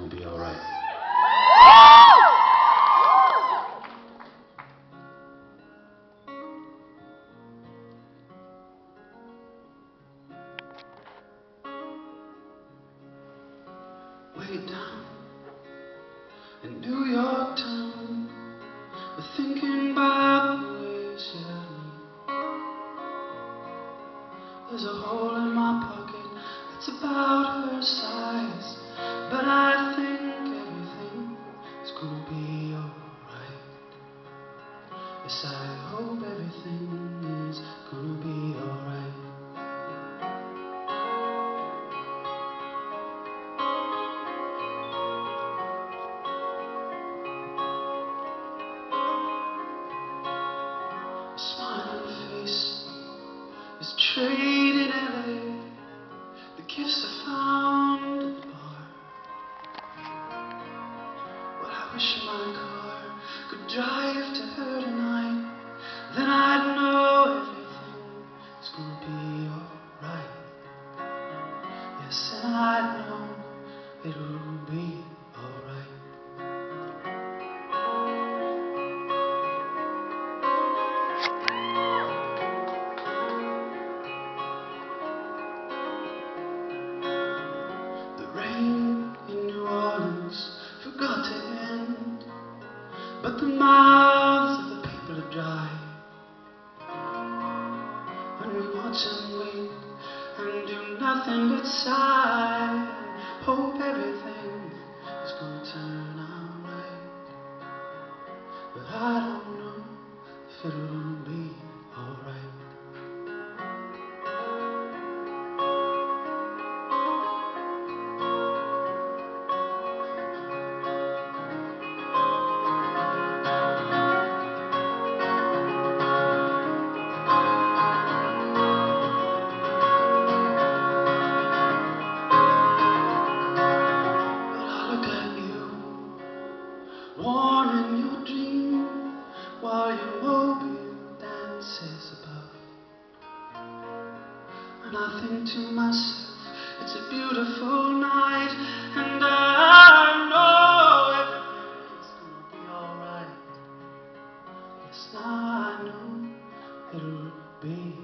gonna be alright. Way down in New York town, thinking about the ways you had me. There's a hole in my pocket that's about her size, but I Yes, I hope everything is gonna be alright. A smiling face is trading LA. The gifts I found at the bar. Well, I wish my car could drive to her tonight. And I'd know it'll be alright. The rain in New Orleans forgot to end, but the mouths of the people are dry. And we watch them wait and do nothing but sigh. Hope everything is gonna turn out right. But I don't know if it'll be alright. One in your dream while your opium dances above. And I think to myself, it's a beautiful night, and I know everything's gonna be alright. Yes, now I know it'll be.